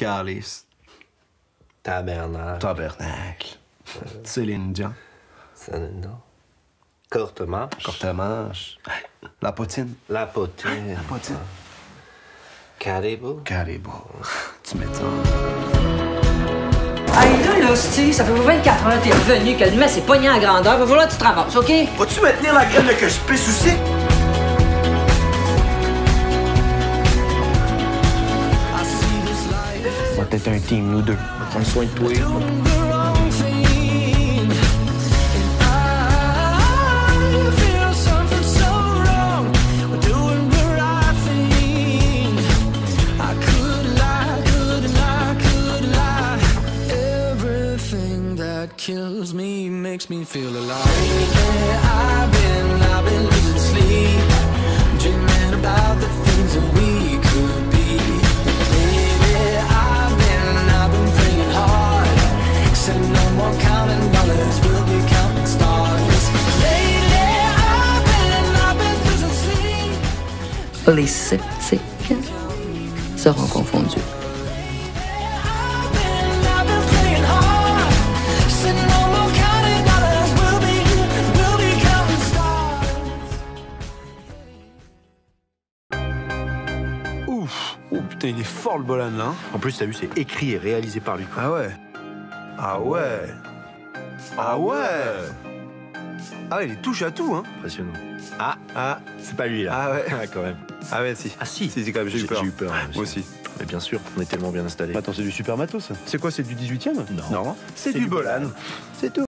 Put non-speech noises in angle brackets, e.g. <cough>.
Calice. Tabernacle. Tabernacle. Céline Dion. Sanendo. Courte marche. Courte manche. La poutine. La potine. La poutine. Caribou. Caribou. Tu m'étonnes. Hey, là, là, Steve, ça fait 24 heures que t'es revenu, que le mess est pogné à grandeur. Va falloir que tu te ramasses, OK? Vas-tu me tenir la graine que je pisse aussi? Peut-être un team, nous deux. On va prendre soin de toi. kills me, makes me feel alive. We'll be counting stars. Ouf! Oh putain, il est fort le Bolan là. hein. En plus, t'as vu, c'est écrit et réalisé par lui. Ah ouais. Ah ouais. Ah ouais. Ah ouais, il est touche à tout, hein. Impressionnant. Ah, Ah, c'est pas lui là. Ah ouais. <laughs> quand même. ah ouais, si. Ah si. Si, si, quand même, j'ai eu peur. J'ai eu peur. Moi aussi. Mais bien sûr, on est tellement bien installé. Attends, c'est du super matos. C'est quoi, c'est du 18 e Non. C'est du Bolan. C'est tout.